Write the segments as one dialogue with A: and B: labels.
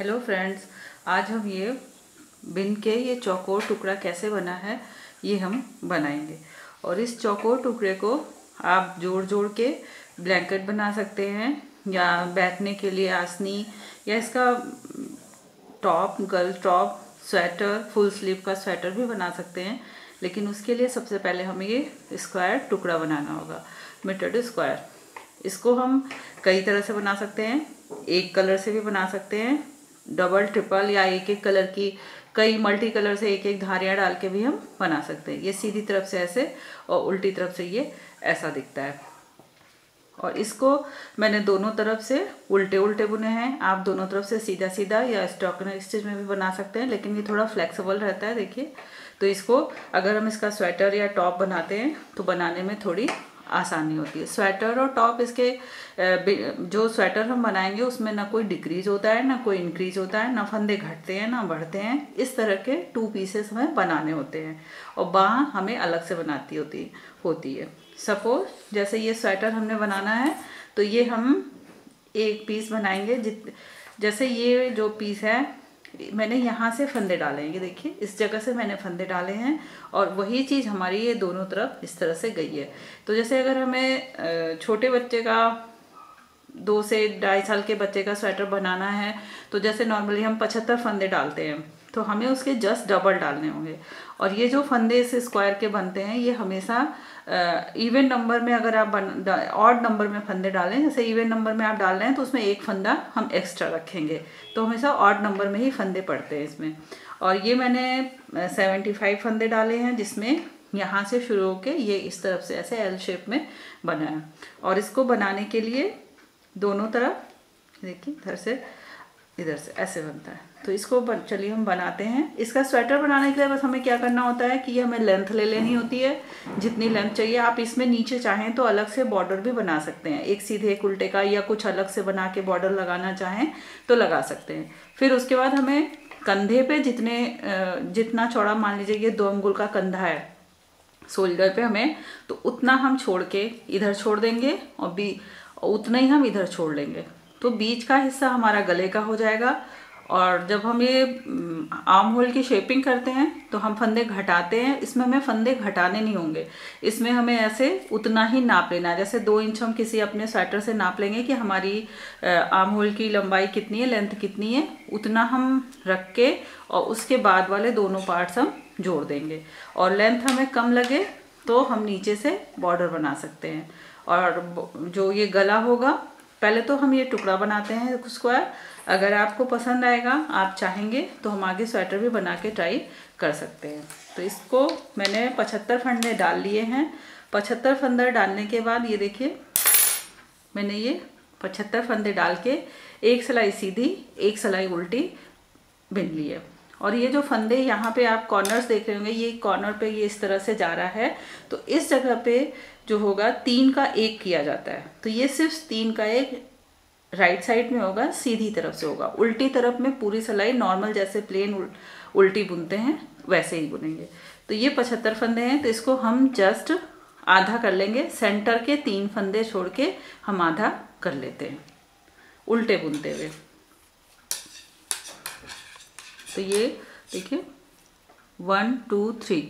A: Hello friends आज हम ये बिन के ये चौकोर टुकड़ा कैसे बना है, ये हम बनाएँगे। और इस चौकोर टुकड़े को आप जोड़ जोड़ के ब्लैंकेट बना सकते हैं, या बैठने के लिए आसनी, या इसका top girl top sweater full sleeve का स्वेटर भी बना सकते हैं। लेकिन उसके लिए सबसे पहले हमें ये स्क्वायर टुकड़ा बनाना होगा मीटर स्क्वायर इसको हम कई तरह से बना सकते हैं, एक कलर से भी बना सकते हैं डबल ट्रिपल या एक एक कलर की कई मल्टी कलर से एक एक धारियाँ डाल के भी हम बना सकते हैं। ये सीधी तरफ़ से ऐसे और उल्टी तरफ़ से ये ऐसा दिखता है। और इसको मैंने दोनों तरफ़ से उल्टे उल्टे बुने हैं। आप दोनों तरफ़ से सीधा सीधा या स्टॉक स्टिच में भी बना सकते हैं, लेकिन ये थोड़ा फ्लेक्सिबल रहता है, देखिए। तो इसको अगर हम इसका स्वेटर या टॉप बनाते हैं तो बनाने में थोड़ी आसानी होती है। स्वेटर और टॉप इसके जो स्वेटर हम बनाएँगे, उसमें ना कोई डिक्रीज होता है, ना कोई इंक्रीज होता है, ना फंदे घटते हैं, ना बढ़ते हैं। इस तरह के टू पीसेस हमें बनाने होते हैं और बाह हमें अलग से बनाती होती होती है। सपोज़ जैसे ये स्वेटर हमने बनाना है तो ये हम एक पीस बनाएँगे जित, जैसे ये जो पीस है मैंने यहाँ से फंदे डाले हैं, ये देखिए, इस जगह से मैंने फंदे डाले हैं और वही चीज़ हमारी ये दोनों तरफ़ इस तरह से गई है। तो जैसे अगर हमें छोटे बच्चे का दो से ढाई साल के बच्चे का स्वेटर बनाना है तो जैसे नॉर्मली हम पचहत्तर फंदे डालते हैं तो हमें उसके जस्ट डबल डालने होंगे। और ये जो फंदे इस स्क्वायर के बनते हैं, ये हमेशा इवन नंबर में अगर आप बन ऑड नंबर में फंदे डालें, जैसे इवन नंबर में आप डाल रहे हैं तो उसमें एक फंदा हम एक्स्ट्रा रखेंगे। तो हमेशा ऑड नंबर में ही फंदे पड़ते हैं इसमें। और ये मैंने सेवेंटी फाइव फंदे डाले हैं, जिसमें यहाँ से शुरू होके ये इस तरफ़ से ऐसे एल शेप में बनाया और इसको बनाने के लिए दोनों तरफ़, देखिए, इधर से इधर से, ऐसे बनता है। तो इसको चलिए हम बनाते हैं। इसका स्वेटर बनाने के लिए बस हमें क्या करना होता है कि हमें लेंथ ले लेनी होती है, जितनी लेंथ चाहिए। आप इसमें नीचे चाहें तो अलग से बॉर्डर भी बना सकते हैं। एक सीधे एक उल्टे का या कुछ अलग से बना के बॉर्डर लगाना चाहें तो लगा सकते हैं। फिर उसके बाद हमें कंधे पे जितने जितना चौड़ा, मान लीजिए ये दो अंगुल का कंधा है शोल्डर पे हमें तो उतना हम छोड़ के इधर छोड़ देंगे और भी, उतना ही हम इधर छोड़ लेंगे। तो बीच का हिस्सा हमारा गले का हो जाएगा। और जब हम ये आर्म होल की शेपिंग करते हैं तो हम फंदे घटाते हैं। इसमें हमें फंदे घटाने नहीं होंगे। इसमें हमें ऐसे उतना ही नाप लेना है। जैसे दो इंच हम किसी अपने स्वेटर से नाप लेंगे कि हमारी आर्म होल की लंबाई कितनी है लेंथ कितनी है, उतना हम रख के और उसके बाद वाले दोनों पार्ट्स हम जोड़ देंगे। और लेंथ हमें कम लगे तो हम नीचे से बॉर्डर बना सकते हैं। और जो ये गला होगा पहले तो हम ये टुकड़ा बनाते हैं स्क्वायर अगर आपको पसंद आएगा, आप चाहेंगे तो हम आगे स्वेटर भी बना के ट्राई कर सकते हैं। तो इसको मैंने पचहत्तर फंदे डाल लिए हैं। पचहत्तर फंदे डालने के बाद ये देखिए, मैंने ये पचहत्तर फंदे डाल के एक सिलाई सीधी, एक सिलाई उल्टी बिन ली है। और ये जो फंदे यहाँ पे आप कॉर्नर्स देख रहे होंगे ये कॉर्नर पे ये इस तरह से जा रहा है। तो इस जगह पे जो होगा तीन का एक किया जाता है। तो ये सिर्फ़ तीन का एक राइट साइड में होगा सीधी तरफ़ से होगा। उल्टी तरफ़ में पूरी सिलाई नॉर्मल जैसे प्लेन उल, उल्टी बुनते हैं वैसे ही बुनेंगे। तो ये पचहत्तर फंदे हैं तो इसको हम जस्ट आधा कर लेंगे। सेंटर के तीन फंदे छोड़ के हम आधा कर लेते हैं उल्टे बुनते हुए। तो ये देखिए one two three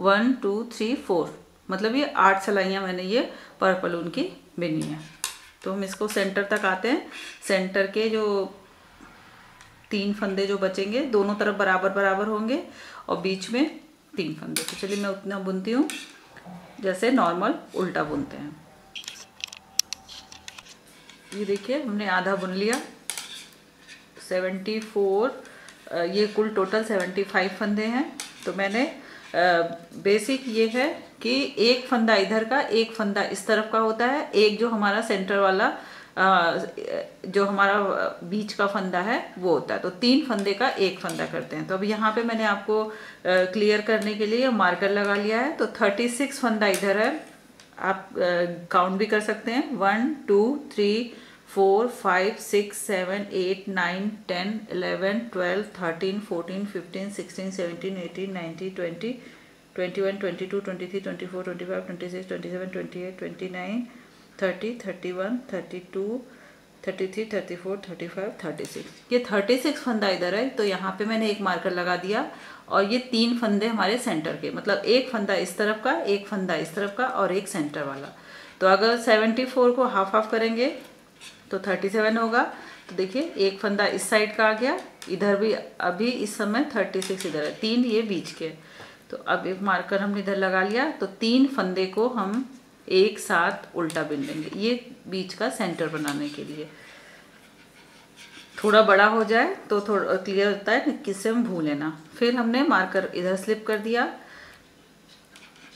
A: one two three four मतलब ये आठ सिलाइयाँ मैंने ये पर्पल उनकी बिनी है। तो हम इसको सेंटर तक आते हैं। सेंटर के जो तीन फंदे जो बचेंगे, दोनों तरफ़ बराबर बराबर होंगे और बीच में तीन फंदे। तो चलिए मैं उतना बुनती हूँ, जैसे नॉर्मल उल्टा बुनते हैं। ये देखिए, हमने आधा बुन लिया। सेवेंटी फोर ये कुल टोटल सेवेंटी फाइव फंदे हैं। तो मैंने बेसिक ये है कि एक फंदा इधर का, एक फंदा इस तरफ़ का होता है। एक जो हमारा सेंटर वाला जो हमारा बीच का फंदा है, वो होता है। तो तीन फंदे का एक फंदा करते हैं। तो अब यहाँ पे मैंने आपको क्लियर करने के लिए मार्कर लगा लिया है। तो थर्टी सिक्स फंदा इधर है। आप काउंट भी कर सकते हैं। One, two, three four five six seven eight nine ten eleven twelve thirteen fourteen fifteen sixteen seventeen eighteen nineteen twenty twenty one twenty two twenty three twenty four twenty five twenty six twenty seven twenty eight twenty nine thirty thirty one thirty two thirty three thirty four thirty five thirty six ये thirty six फंदा इधर है तो यहाँ पे मैंने एक marker लगा दिया और ये तीन फंदे हमारे सेंटर के मतलब एक फंदा इस तरफ़ का, एक फंदा इस तरफ़ का और एक सेंटर वाला। तो अगर सेवेंटी फोर को हाफ़ हाफ़ करेंगे तो थर्टी सेवन होगा। तो देखिए, एक फंदा इस साइड का आ गया, इधर भी, अभी इस समय थर्टी सिक्स इधर है। तीन ये बीच के। तो अब एक मार्कर हमने इधर लगा लिया तो तीन फंदे को हम एक साथ उल्टा बिन लेंगे ये बीच का सेंटर बनाने के लिए। थोड़ा बड़ा हो जाए तो थोड़ा क्लियर होता है किससे हम भू लेना। फिर हमने मार्कर इधर स्लिप कर दिया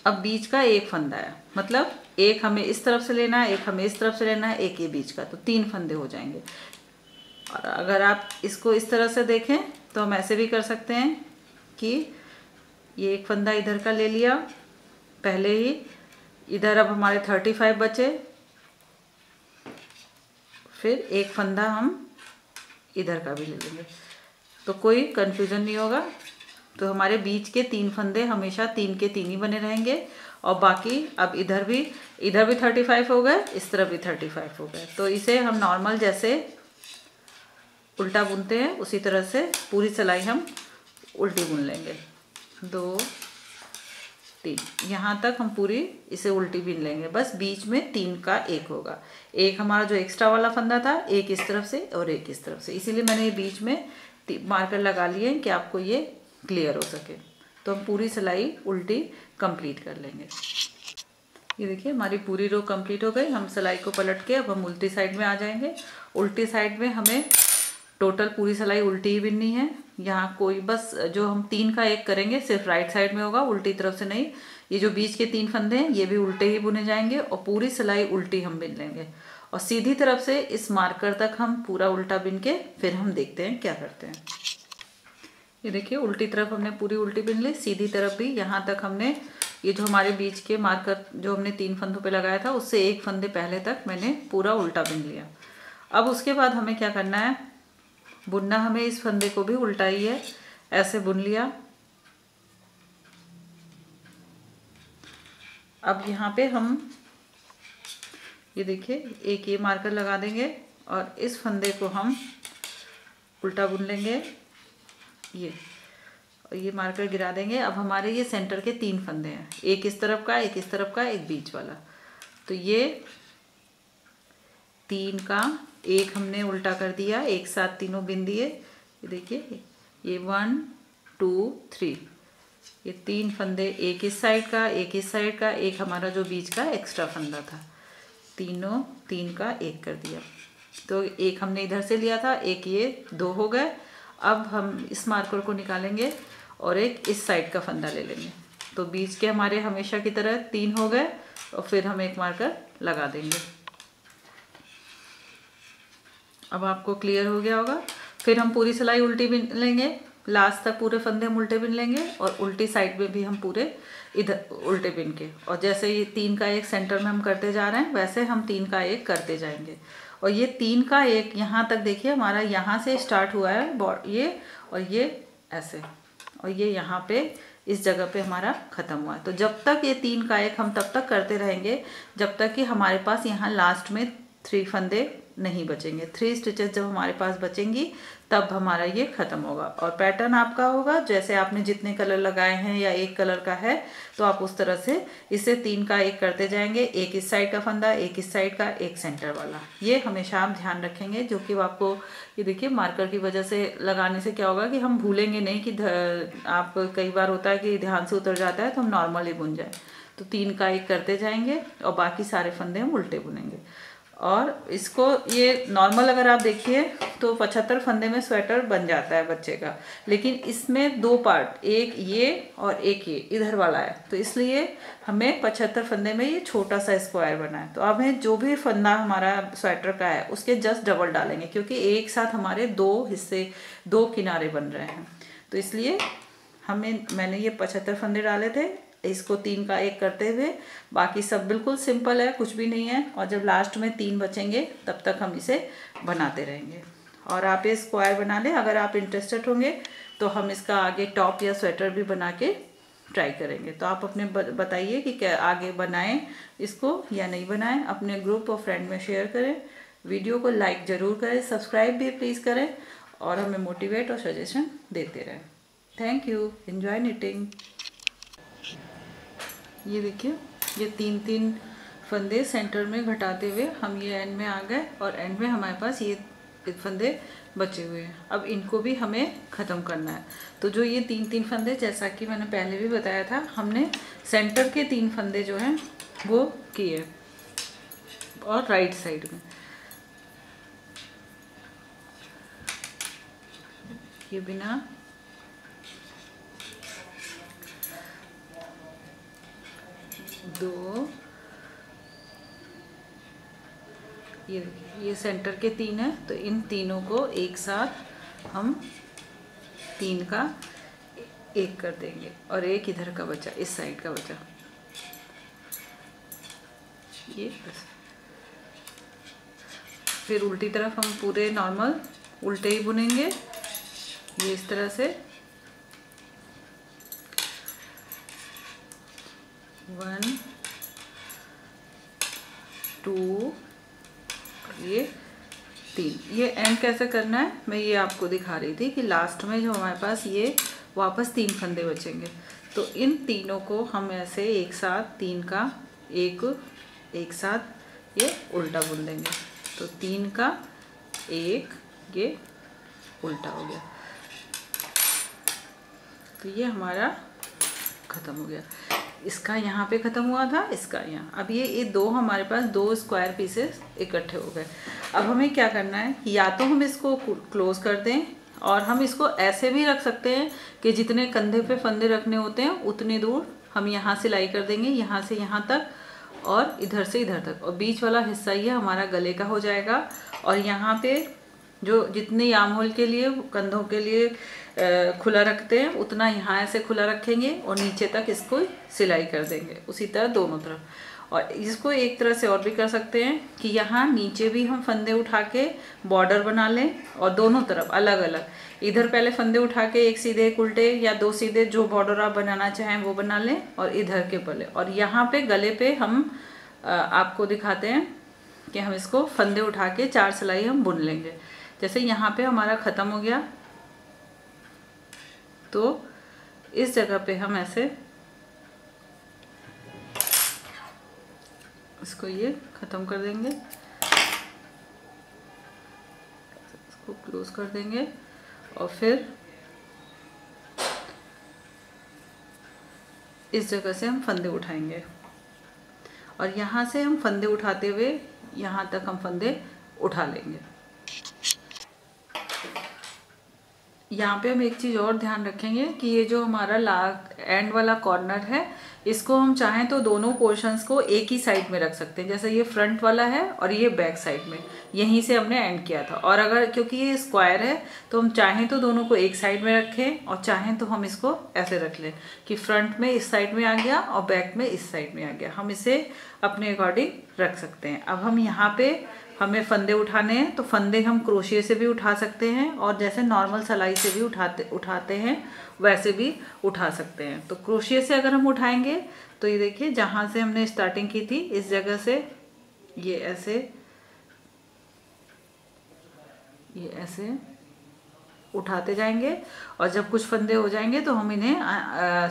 A: अब बीच का एक फंदा है। मतलब एक हमें इस तरफ़ से लेना है, एक हमें इस तरफ़ से लेना है, एक ये बीच का तो तीन फंदे हो जाएँगे। और अगर आप इसको इस तरह से देखें तो हम ऐसे भी कर सकते हैं कि ये एक फंदा इधर का ले लिया, पहले ही। इधर अब हमारे थर्टी फाइव बचे। फिर एक फंदा हम इधर का भी ले लेंगे। तो कोई कन्फ्यूज़न नहीं होगा। तो हमारे बीच के तीन फंदे हमेशा तीन के तीन ही बने रहेंगे। और बाकी अब इधर भी इधर भी थर्टी फाइव हो गए, इस तरफ़ भी थर्टी फाइव हो गए। तो इसे हम नॉर्मल जैसे उल्टा बुनते हैं, उसी तरह से पूरी सिलाई हम उल्टी बुन लेंगे। दो, तीन। यहाँ तक हम पूरी इसे उल्टी बीन लेंगे। बस बीच में तीन का एक होगा। एक हमारा जो एक्स्ट्रा वाला फंदा था, एक इस तरफ़ से और एक इस तरफ़ से। इसीलिए मैंने ये बीच में मार्कर लगा लिए कि आपको ये क्लियर हो सके। तो हम पूरी सिलाई उल्टी कंप्लीट कर लेंगे। ये देखिए, हमारी पूरी रो कंप्लीट हो गई। हम सिलाई को पलट के अब हम उल्टी साइड में आ जाएँगे। उल्टी साइड में हमें टोटल पूरी सिलाई उल्टी ही बिननी है। यहाँ कोई, बस जो हम तीन का एक करेंगे, सिर्फ़ राइट साइड में होगा, उल्टी तरफ़ से नहीं। ये जो बीच के तीन फंदे हैं, ये भी उल्टे ही बुने जाएँगे और पूरी सिलाई उल्टी हम बिन लेंगे। और सीधी तरफ़ से इस मार्कर तक हम पूरा उल्टा बिन के फिर हम देखते हैं क्या करते हैं। ये देखिए, उल्टी तरफ़ हमने पूरी उल्टी बिन ली, सीधी तरफ़ भी यहाँ तक हमने ये जो हमारे बीच के मार्कर जो हमने तीन फंदों पे लगाया था, उससे एक फंदे पहले तक मैंने पूरा उल्टा बिन लिया। अब उसके बाद हमें क्या करना है? बुनना हमें इस फंदे को भी उल्टा ही है ऐसे बुन लिया। अब यहाँ पे हम, ये देखिए, एक ये मार्कर लगा देंगे और इस फंदे को हम उल्टा बुन लेंगे। ये और ये मार्कर गिरा देंगे। अब हमारे ये सेंटर के तीन फंदे हैं। एक इस तरफ़ का, एक इस तरफ़ का, एक बीच वाला। तो ये तीन का, एक हमने उल्टा कर दिया, एक साथ तीनों बिन दिए। देखिए, ये वन टू थ्री ये तीन फंदे एक इस साइड का, एक इस साइड का, एक हमारा जो बीच का एक्स्ट्रा फंदा था। तीनों, तीन का एक कर दिया। तो एक हमने इधर से लिया था, एक ये दो हो गए। अब हम इस मार्कर को निकालेंगे और एक इस साइड का फंदा ले लेंगे। तो बीच के हमारे हमेशा की तरह तीन हो गए और फिर हम एक मार्कर लगा देंगे। अब आपको क्लियर हो गया होगा। फिर हम पूरी सिलाई उल्टी बिन लेंगे। लास्ट तक पूरे फंदे हम उल्टे बिन लेंगे और उल्टी साइड में भी हम पूरे इधर उल्टे बिन के। और जैसे ये तीन का एक सेंटर में हम करते जा रहे हैं, वैसे हम तीन का एक करते जाएँगे। और ये तीन का एक यहाँ तक देखिए, हमारा यहाँ से स्टार्ट हुआ है ये और ये ऐसे। और ये यहाँ पे इस जगह पे हमारा ख़त्म हुआ है। तो जब तक ये तीन का एक हम तब तक करते रहेंगे, जब तक कि हमारे पास यहाँ लास्ट में थ्री फंदे नहीं बचेंगे। थ्री स्टिचेस जब हमारे पास बचेंगी, तब हमारा ये ख़त्म होगा। और पैटर्न आपका होगा, जैसे आपने जितने कलर लगाए हैं या एक कलर का है तो आप उस तरह से इसे तीन का एक करते जाएँगे। एक इस साइड का फंदा, एक इस साइड का, एक सेंटर वाला। ये हमेशा आप ध्यान रखेंगे, जो कि आपको, ये देखिए मार्कर की वजह से लगाने से क्या होगा कि हम भूलेंगे नहीं कि आप कई बार होता है कि ध्यान से उतर जाता है तो हम नॉर्मली बुन जाए। तो तीन का एक करते जाएँगे और बाकी सारे फंदे हम उल्टे बुनेंगे। और इसको ये नॉर्मल अगर आप देखिए तो पचहत्तर फंदे में स्वेटर बन जाता है बच्चे का। लेकिन इसमें दो पार्ट एक ये और एक ये, इधर वाला है। तो इसलिए हमें पचहत्तर फंदे में ये छोटा सा स्क्वायर बना है। तो अब हमें जो भी फंदा हमारा स्वेटर का है, उसके जस्ट डबल डालेंगे, क्योंकि एक साथ हमारे दो हिस्से, दो किनारे बन रहे हैं। तो इसलिए हमें, मैंने ये पचहत्तर फंदे डाले थे इसको तीन का एक करते हुए। बाकी सब बिल्कुल सिंपल है, कुछ भी नहीं है। और जब लास्ट में तीन बचेंगे, तब तक हम इसे बनाते रहेंगे। और आप ये स्क्वायर बना लें। अगर आप इंटरेस्टेड होंगे तो हम इसका आगे टॉप या स्वेटर भी बना के ट्राई करेंगे। तो आप अपने बताइए कि क्या आगे बनाएँ इसको या नहीं बनाएँ। अपने ग्रुप और फ्रेंड में शेयर करें। वीडियो को लाइक ज़रूर करें। सब्सक्राइब भी प्लीज़ करें। और हमें मोटिवेट और सजेशन देते रहें। थैंक यू इन्जॉय निटिंग ये देखिए, ये तीन तीन फंदे सेंटर में घटाते हुए हम ये एंड में आ गए और एंड में हमारे पास ये फंदे बचे हुए हैं। अब इनको भी हमें ख़त्म करना है। तो जो ये तीन तीन फंदे, जैसा कि मैंने पहले भी बताया था, हमने सेंटर के तीन फंदे जो हैं, वो किए और राइट साइड में। ये बिना दो। ये ये सेंटर के तीन है तो इन तीनों को एक साथ हम तीन का एक कर देंगे। और एक इधर का बचा, इस साइड का बचा। ये बस। फिर उल्टी तरफ़ हम पूरे नॉर्मल उल्टे ही बुनेंगे। ये इस तरह से वन टू, ये तीन। ये एंड कैसे करना है? मैं ये आपको दिखा रही थी कि लास्ट में जो हमारे पास ये वापस तीन फंदे बचेंगे। तो इन तीनों को हम ऐसे एक साथ, तीन का एक एक साथ ये उल्टा बुन देंगे। तो तीन का एक, ये उल्टा हो गया। तो ये हमारा ख़त्म हो गया। इसका यहाँ पे ख़त्म हुआ था, इसका यहाँ। अब ये ये दो हमारे पास दो स्क्वायर पीसेस इकट्ठे हो गए। अब हमें क्या करना है या तो हम इसको क्लोज कर दें और हम इसको ऐसे भी रख सकते हैं कि जितने कंधे पे फंदे रखने होते हैं, उतने दूर हम यहाँ सिलाई कर देंगे, यहाँ से यहाँ तक और इधर से इधर तक। और बीच वाला हिस्सा ये हमारा गले का हो जाएगा और यहाँ पे जो जितने याम होल के लिए, कंधों के लिए खुला रखते हैं, उतना यहाँ ऐसे खुला रखेंगे और नीचे तक इसको सिलाई कर देंगे। उसी तरह दोनों तरफ़ और इसको एक तरह से और भी कर सकते हैं कि यहाँ नीचे भी हम फंदे उठा के बॉर्डर बना लें और दोनों तरफ़ अलग अलग इधर पहले फंदे उठा के एक सीधे एक उल्टे या दो सीधे जो बॉर्डर आप बनाना चाहें वो बना लें और इधर के पले और यहाँ पे गले पे हम आपको दिखाते हैं कि हम इसको फंदे उठा के चार सिलाई हम बुन लेंगे। जैसे यहाँ पे हमारा ख़त्म हो गया। तो इस जगह पे हम ऐसे इसको ये ख़त्म कर देंगे। इसको क्लोज कर देंगे और फिर इस जगह से हम फंदे उठाएँगे। और यहाँ से हम फंदे उठाते हुए यहाँ तक हम फंदे उठा लेंगे। यहाँ पे हम एक चीज़ और ध्यान रखेंगे कि ये जो हमारा ला एंड वाला कॉर्नर है, इसको हम चाहें तो दोनों पोर्शंस को एक ही साइड में रख सकते हैं। जैसे ये फ्रंट वाला है और ये बैक साइड में। यहीं से हमने एंड किया था। और अगर, क्योंकि ये स्क्वायर है तो हम चाहें तो दोनों को एक साइड में रखें और चाहें तो हम इसको ऐसे रख लें कि फ्रंट में इस साइड में आ गया और बैक में इस साइड में आ गया। हम इसे अपने अकॉर्डिंग रख सकते हैं। अब हम यहाँ पे हमें फंदे उठाने हैं तो फंदे हम क्रोशिए से भी उठा सकते हैं और जैसे नॉर्मल सलाई से भी उठाते उठाते हैं, वैसे भी उठा सकते हैं। तो क्रोशिए से अगर हम उठाएँगे तो ये देखिए, जहाँ से हमने स्टार्टिंग की थी, इस जगह से ये ऐसे ये ऐसे उठाते जाएँगे और जब कुछ फंदे हो जाएँगे तो हम इन्हें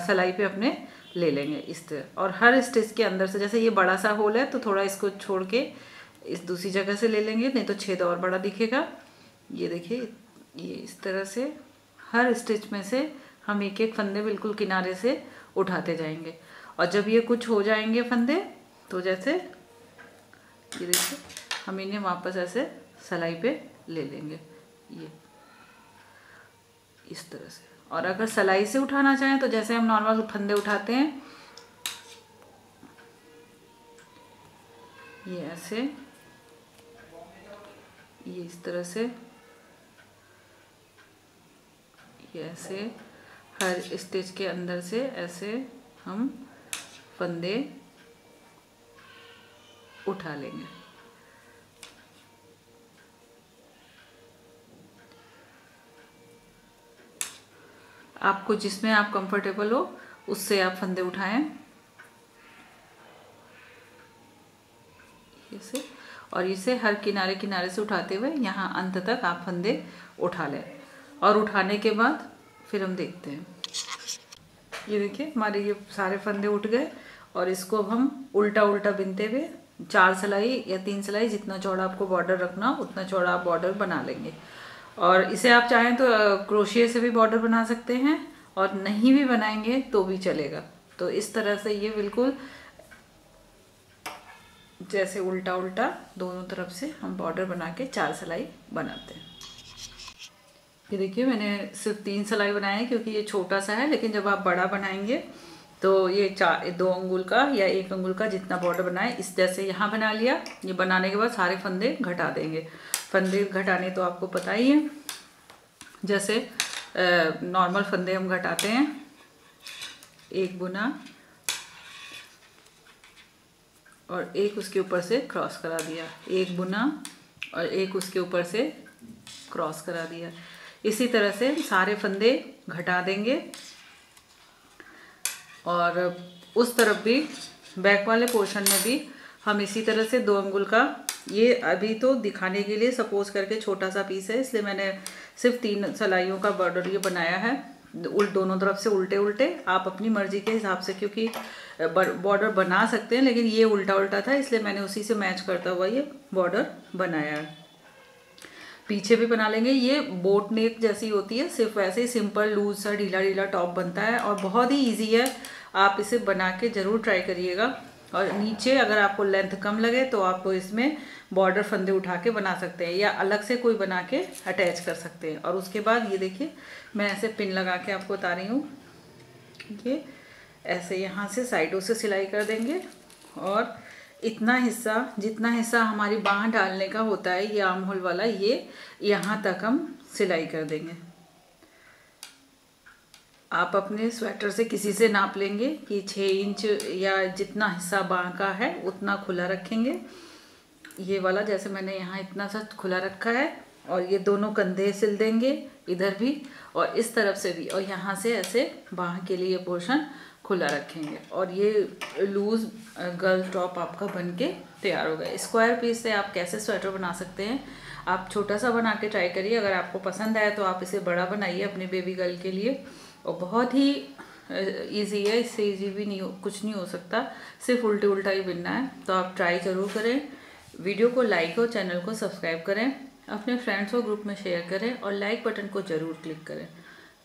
A: सलाई पे अपने ले लेंगे इस तरह। और हर स्टेज के अंदर से, जैसे ये बड़ा सा होल है तो थोड़ा इसको छोड़ के इस दूसरी जगह से ले लेंगे, नहीं तो छेद और बड़ा दिखेगा। ये देखिए, ये इस तरह से हर स्टिच में से हम एक एक फंदे बिल्कुल किनारे से उठाते जाएँगे। और जब ये कुछ हो जाएँगे फंदे तो जैसे, ये देखिए, हम इन्हें वापस ऐसे सलाई पे ले लेंगे, ये, इस तरह से। और अगर सलाई से उठाना चाहें तो जैसे हम नॉर्मल फंदे उठाते हैं, ये ऐसे, ये इस तरह से, ये ऐसे, हर स्टेज के अंदर से ऐसे हम फंदे उठा लेंगे। आपको जिसमें आप कंफर्टेबल हो, उससे आप फंदे उठाएँ। ऐसे और इसे हर किनारे किनारे से उठाते हुए यहाँ अंत तक आप फंदे उठा लें। और उठाने के बाद फिर हम देखते हैं। ये देखिए, हमारे ये सारे फंदे उठ गए, और इसको अब हम उल्टा उल्टा बिनते हुए चार सिलाई या तीन सिलाई, जितना चौड़ा आपको बॉर्डर रखना उतना चौड़ा आप बॉर्डर बना लेंगे। और इसे आप चाहें तो क्रोशिया से भी बॉर्डर बना सकते हैं और नहीं भी बनाएँगे तो भी चलेगा। तो इस तरह से ये बिल्कुल जैसे उल्टा उल्टा दोनों तरफ़ से हम बॉर्डर बना के चार सिलाई बनाते हैं। ये देखिए, मैंने सिर्फ़ तीन सिलाई बनाए क्योंकि ये छोटा सा है, लेकिन जब आप बड़ा बनाएँगे तो ये चार, दो अंगुल का या एक अंगुल का जितना बॉर्डर बनाए, इस जैसे यहाँ बना लिया। ये बनाने के बाद सारे फंदे घटा देंगे। फंदे घटाने तो आपको पता ही है। जैसे नॉर्मल फंदे हम घटाते हैं। एक बुना और एक उसके ऊपर से क्रॉस करा दिया। एक बुना और एक उसके ऊपर से क्रॉस करा दिया। इसी तरह से सारे फंदे घटा देंगे। और उस तरफ़ भी बैक वाले पोर्शन में भी, हम इसी तरह से दो अंगुल का, ये अभी तो दिखाने के लिए सपोज़ करके छोटा सा पीस है, इसलिए मैंने सिर्फ़ तीन सलाइयों का बॉर्डर ये बनाया है। उल्ट दोनों तरफ़ से उल्टे उल्टे आप अपनी मर्ज़ी के हिसाब से, क्योंकि बॉर्डर बना सकते हैं, लेकिन ये उल्टा उल्टा था, इसलिए मैंने उसी से मैच करता हुआ ये बॉर्डर बनाया है। पीछे भी बना लेंगे। ये बोट नेक जैसी होती है, सिर्फ़ वैसे ही सिंपल, लूज सा, ढीला ढीला टॉप बनता है और बहुत ही ईजी है। आप इसे बना के ज़रूर ट्राई करिएगा। और नीचे अगर आपको लेंथ कम लगे तो आप इसमें बॉर्डर फंदे उठा के बना सकते हैं या अलग से कोई बना के अटैच कर सकते हैं। और उसके बाद ये देखिए, मैं ऐसे पिन लगा के आपको बता रही हूँ। ये ऐसे यहाँ से साइडों से सिलाई कर देंगे और इतना हिस्सा, जितना हिस्सा हमारी बाह डालने का होता है, ये आम होल वाला, ये यहाँ तक हम सिलाई कर देंगे। आप अपने स्वेटर से किसी से नाप लेंगे कि छः इंच या जितना हिस्सा बाह का है, उतना खुला रखेंगे। ये वाला, जैसे मैंने यहाँ इतना सा खुला रखा है, और ये दोनों कंधे सिल देंगे, इधर भी और इस तरफ़ से भी। और यहाँ से ऐसे बाह के लिए पोर्शन खुला रखेंगे। और ये लूज़ गर्ल टॉप आपका बन के तैयार हो गया। स्क्वायर पीस से आप कैसे स्वेटर बना सकते हैं, आप छोटा सा बना के ट्राई करिए। अगर आपको पसंद आए तो आप इसे बड़ा बनाइए अपने बेबी गर्ल के लिए। और बहुत ही इजी है, इससे इजी भी नहीं कुछ नहीं हो सकता। सिर्फ़ उल्टे उल्टा ही बनना है। तो आप ट्राई ज़रूर करें। वीडियो को लाइक और चैनल को सब्सक्राइब करें। अपने फ्रेंड्स और ग्रुप में शेयर करें। और लाइक बटन को ज़रूर क्लिक करें।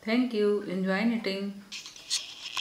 A: Thank you enjoy knitting